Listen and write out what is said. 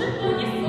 Może to nie